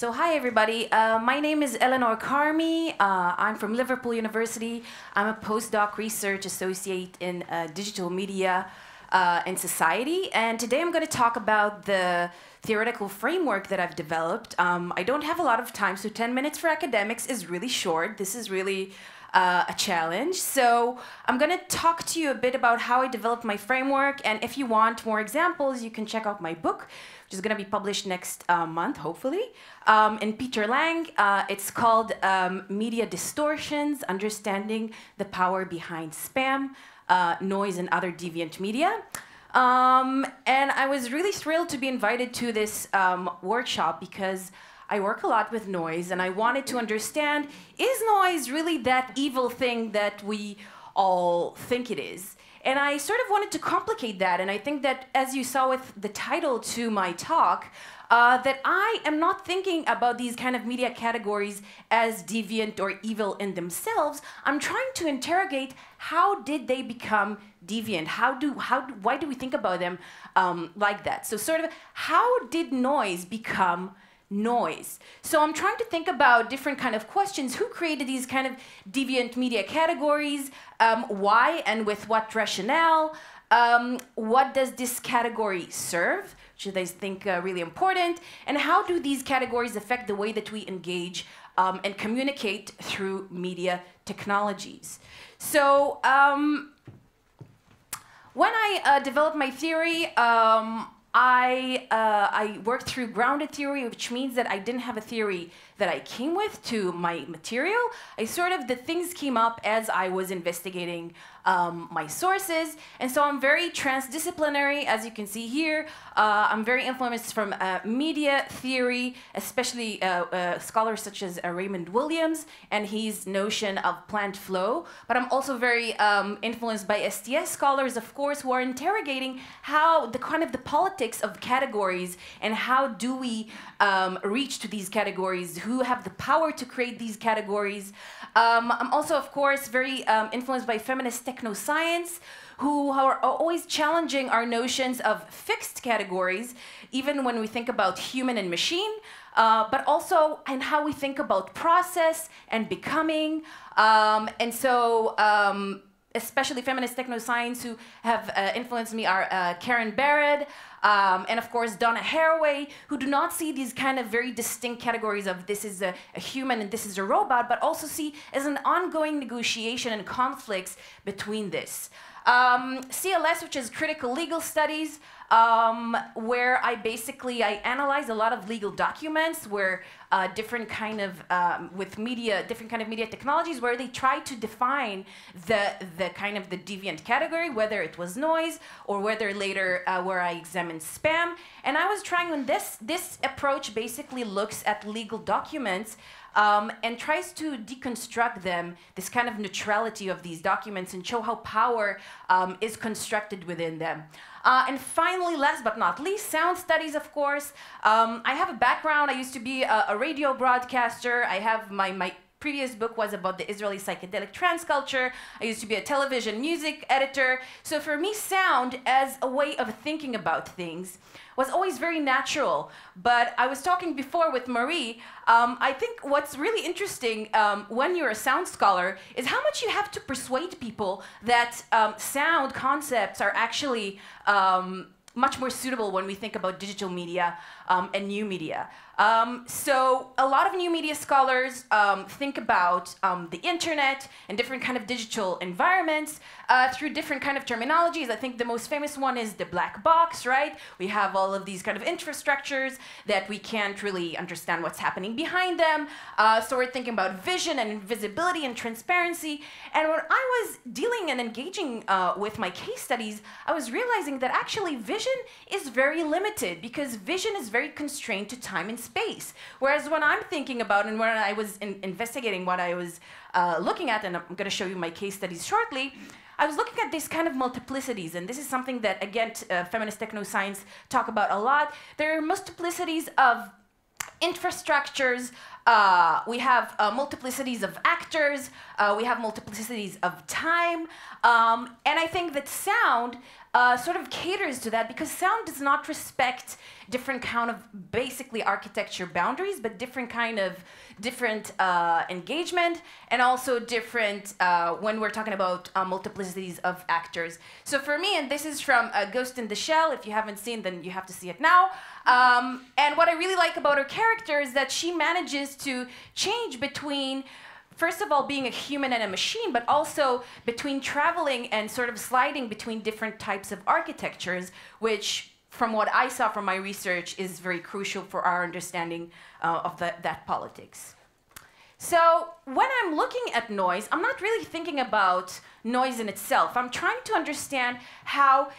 So hi everybody, uh, my name is Elinor Carmi. Uh, I'm from Liverpool University. I'm a postdoc research associate in uh, digital media uh, and society. And today I'm going to talk about the theoretical framework that I've developed. Um, I don't have a lot of time, so 10 minutes for academics is really short. This is really uh, a challenge. So I'm going to talk to you a bit about how I developed my framework. And if you want more examples, you can check out my book, which is going to be published next uh, month, hopefully, um, in Peter Lang. Uh, it's called um, Media Distortions Understanding the Power Behind Spam, uh, Noise, and Other Deviant Media. Um, and I was really thrilled to be invited to this um, workshop because I work a lot with noise and I wanted to understand is noise really that evil thing that we all think it is? And I sort of wanted to complicate that. And I think that, as you saw with the title to my talk, uh, that I am not thinking about these kind of media categories as deviant or evil in themselves. I'm trying to interrogate how did they become deviant? How do how why do we think about them um, like that? So sort of how did noise become noise. So I'm trying to think about different kind of questions. Who created these kind of deviant media categories? Um, why and with what rationale? Um, what does this category serve? Should I think uh, really important? And how do these categories affect the way that we engage um, and communicate through media technologies? So um, when I uh, developed my theory, um, I, uh, I worked through grounded theory, which means that I didn't have a theory that I came with to my material. I sort of, the things came up as I was investigating um, my sources. And so I'm very transdisciplinary, as you can see here. Uh, I'm very influenced from uh, media theory, especially uh, uh scholars such as uh, Raymond Williams and his notion of planned flow. But I'm also very um, influenced by STS scholars, of course, who are interrogating how the kind of the politics of categories and how do we um, reach to these categories, who have the power to create these categories. Um, I'm also, of course, very um, influenced by feminist technoscience, who are always challenging our notions of fixed categories, even when we think about human and machine, uh, but also in how we think about process and becoming. Um, and so, um, especially feminist technoscience who have uh, influenced me are uh, Karen Barad, um, and of course Donna Haraway, who do not see these kind of very distinct categories of this is a, a, human and this is a robot, but also see as an ongoing negotiation and conflicts between this. Um, CLS, which is Critical Legal Studies, um, where I basically I analyze a lot of legal documents where uh, different kind of um, with media, different kind of media technologies, where they try to define the the kind of the deviant category, whether it was noise or whether later uh, where I examined spam. And I was trying on this this approach basically looks at legal documents um, and tries to deconstruct them, this kind of neutrality of these documents, and show how power um, is constructed within them. Uh, and finally, last but not least, sound studies, of course. Um, I have a background. I used to be a, a radio broadcaster. I have my, my previous book was about the Israeli psychedelic trance culture. I used to be a television music editor. So for me, sound as a way of thinking about things was always very natural. But I was talking before with Marie. Um, I think what's really interesting um, when you're a sound scholar is how much you have to persuade people that um, sound concepts are actually um, much more suitable when we think about digital media um, and new media. Um, so a lot of new media scholars um, think about um, the internet and different kind of digital environments uh, through different kind of terminologies. I think the most famous one is the black box, right? We have all of these kind of infrastructures that we can't really understand what's happening behind them. Uh, so we're thinking about vision and invisibility and transparency. And when I was dealing and engaging uh, with my case studies, I was realizing that actually vision is very limited because vision is very constrained to time and space. Whereas when I'm thinking about and when I was in investigating what I was uh, looking at, and I'm going to show you my case studies shortly, I was looking at these kind of multiplicities, and this is something that, again, uh, feminist technoscience talk about a lot. There are multiplicities of infrastructures, uh, we have uh, multiplicities of actors, uh, we have multiplicities of time, Um, and I think that sound uh, sort of caters to that because sound does not respect different kind of basically architecture boundaries, but different kind of different uh, engagement and also different uh, when we're talking about multiplicities of actors. So for me, and this is from Ghost in the Shell. If you haven't seen, then you have to see it now. Um, and what I really like about her character is that she manages to change between first of all being a human and a machine, but also between traveling and sort of sliding between different types of architectures, which from what I saw from my research is very crucial for our understanding uh, of the, that politics. So when I'm looking at noise, I'm not really thinking about noise in itself. I'm trying to understand how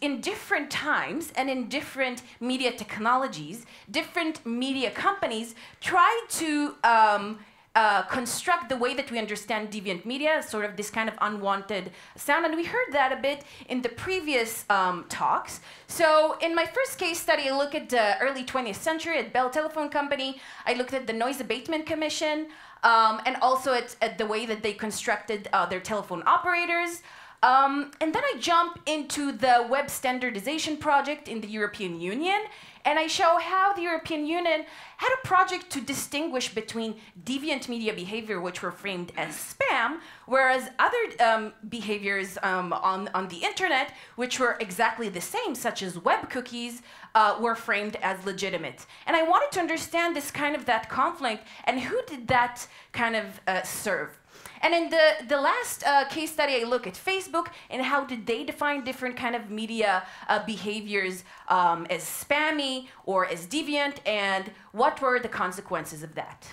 in different times and in different media technologies, different media companies try to um, uh, construct the way that we understand deviant media, sort of this kind of unwanted sound. And we heard that a bit in the previous um, talks. So in my first case study, I look at the early 20th century at Bell Telephone Company. I looked at the Noise Abatement Commission um, and also at, at, the way that they constructed uh, their telephone operators. Um, and then I jump into the web standardization project in the European Union, and I show how the European Union had a project to distinguish between deviant media behavior, which were framed as spam, whereas other um, behaviors um, on, on the internet, which were exactly the same, such as web cookies, uh, were framed as legitimate. And I wanted to understand this kind of that conflict and who did that kind of uh, serve. And in the, the last uh, case study, I look at Facebook and how did they define different kind of media uh, behaviors um, as spammy or as deviant, and what were the consequences of that.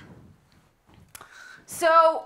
So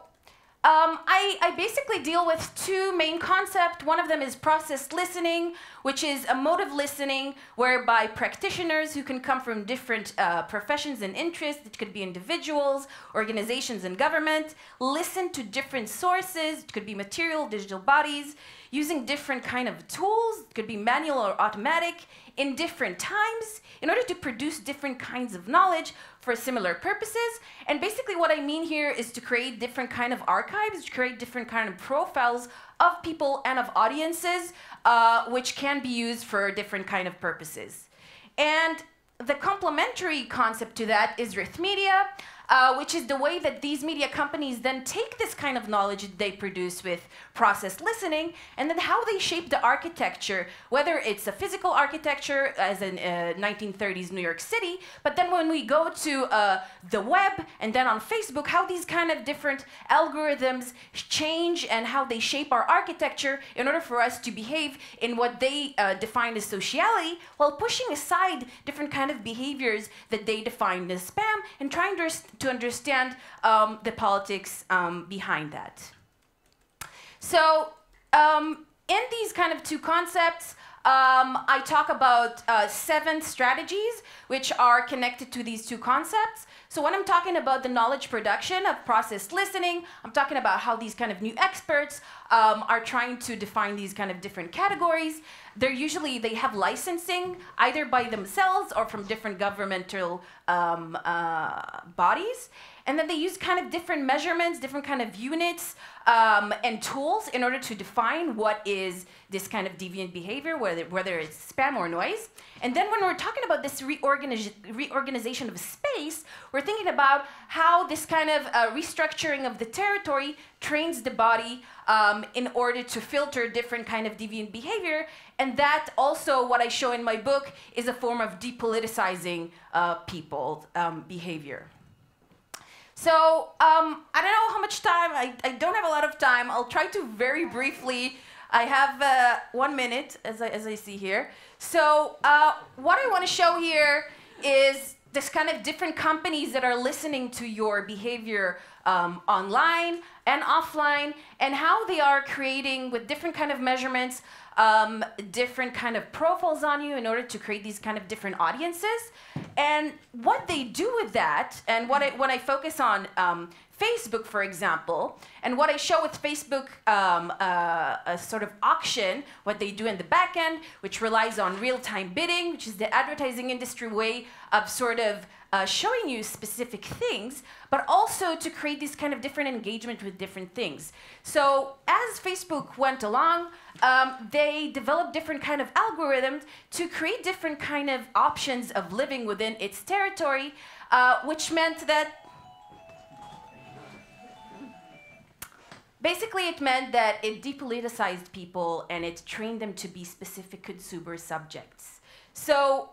um, I, I, basically deal with two main concepts. One of them is processed listening, which is a mode of listening whereby practitioners who can come from different uh, professions and interests, it could be individuals, organizations, and government, listen to different sources, it could be material, digital bodies, using different kind of tools, it could be manual or automatic, in different times in order to produce different kinds of knowledge for similar purposes. And basically what I mean here is to create different kind of archives, to create different kind of profiles of people and of audiences, uh, which can be used for different kind of purposes. And the complementary concept to that is Rhythmedia, uh, which is the way that these media companies then take this kind of knowledge they produce with processed listening and then how they shape the architecture, whether it's a physical architecture as in uh, 1930s New York City, but then when we go to uh, the web and then on Facebook, how these kind of different algorithms change and how they shape our architecture in order for us to behave in what they uh, define as sociality while pushing aside different kind of behaviors that they define as spam and trying to to understand um, the politics um, behind that. So um, in these kind of two concepts, um, I talk about uh, seven strategies which are connected to these two concepts. So when I'm talking about the knowledge production of processed listening, I'm talking about how these kind of new experts um, are trying to define these kind of different categories. They're usually, they have licensing either by themselves or from different governmental um, uh, bodies. And then they use kind of different measurements, different kind of units um, and tools in order to define what is this kind of deviant behavior, whether, whether it's spam or noise. And then when we're talking about this reorganiz reorganization of space, we're thinking about how this kind of uh, restructuring of the territory trains the body um, in order to filter different kind of deviant behavior. And that also, what I show in my book, is a form of depoliticizing uh, people's um, behavior. So um, I don't know how much time, I, I don't have a lot of time. I'll try to very briefly, I have uh, one minute as I, as I see here. So uh, what I want to show here is this kind of different companies that are listening to your behavior um, online and offline and how they are creating with different kind of measurements um, different kind of profiles on you in order to create these kind of different audiences. And what they do with that and what I, when i focus on um, Facebook, for example, and what I show with Facebook, um, uh, a sort of auction, what they do in the back end, which relies on real-time bidding, which is the advertising industry way of sort of uh, showing you specific things, but also to create this kind of different engagement with different things. So as Facebook went along, um, they developed different kind of algorithms to create different kind of options of living within its territory, uh, which meant that Basically, it meant that it depoliticized people and it trained them to be specific consumer subjects. So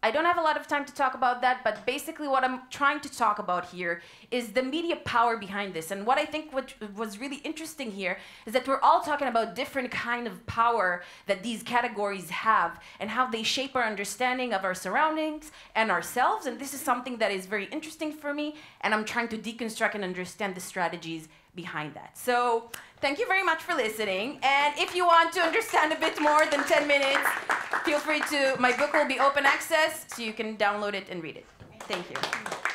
I don't have a lot of time to talk about that, but basically what I'm trying to talk about here is the media power behind this. And what I think what was really interesting here is that we're all talking about different kind of power that these categories have and how they shape our understanding of our surroundings and ourselves. And this is something that is very interesting for me, and I'm trying to deconstruct and understand the strategies behind that. So thank you very much for listening. And if you want to understand a bit more than 10 minutes, feel free to, my book will be open access, so you can download it and read it. Thank you.